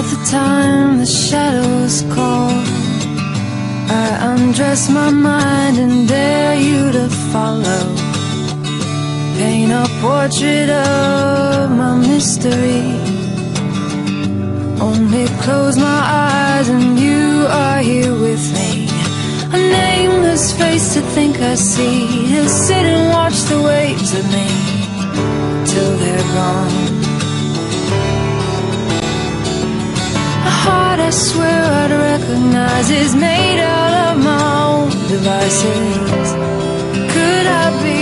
about the time the shadows call. I undress my mind and dare you to follow. Paint a portrait of my mystery. Only close my eyes and you are here with me. A nameless face to think I see. He'll sit and watch the waves of me till they're gone. Heart I swear I'd recognize is made out of my own devices. Could I be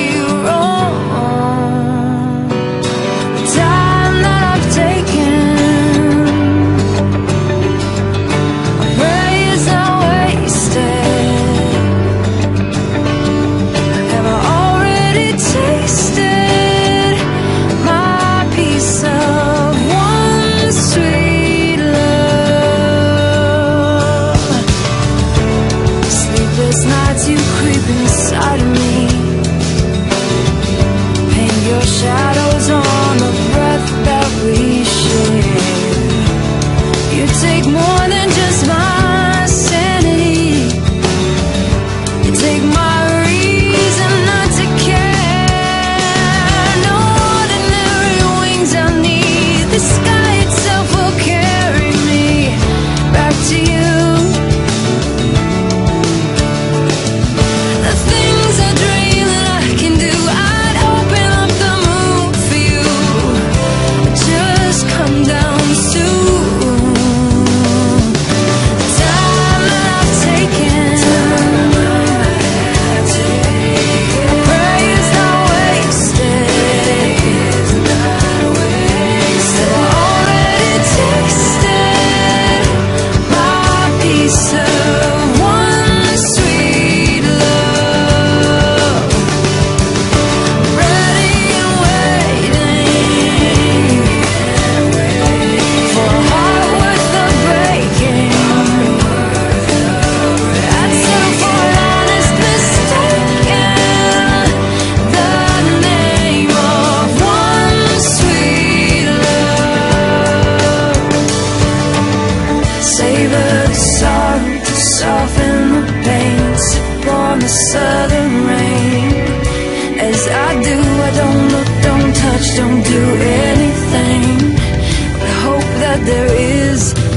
you creep the southern rain. As I do, I don't look, don't touch, don't do anything. But hope that there is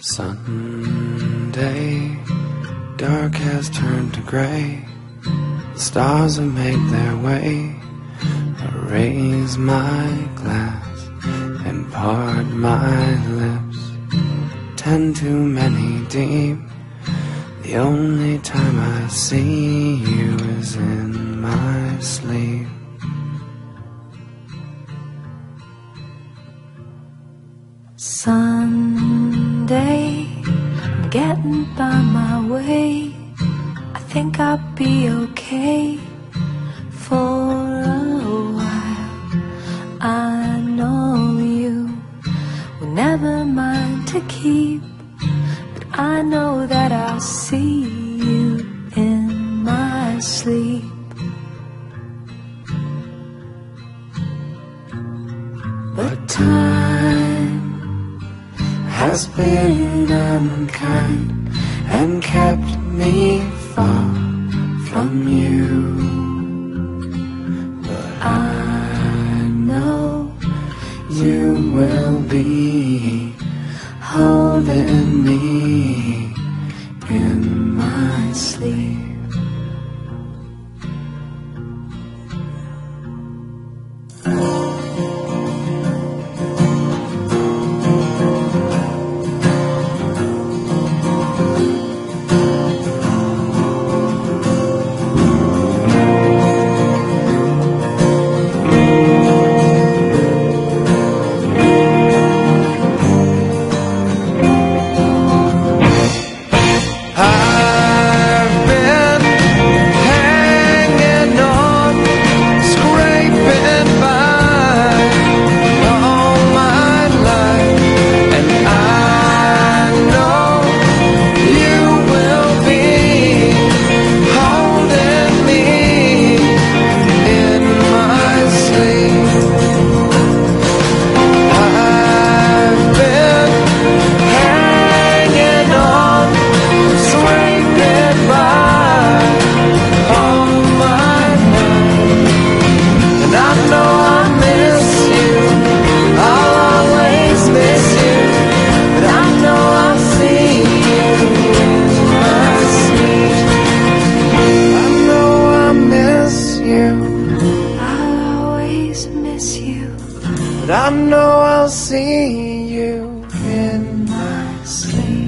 Sunday, dark has turned to gray. The stars have made their way. I raise my glass and part my lips. Ten too many deep. The only time I see you is in my sleep. Sunday, I'm getting by my way. I think I'll be okay for a while. I know you will never mind to keep, but I know that I'll see you in my sleep. Has been unkind and kept me far from you. But I know you will be holding me in my sleep. I know I'll see you in my sleep.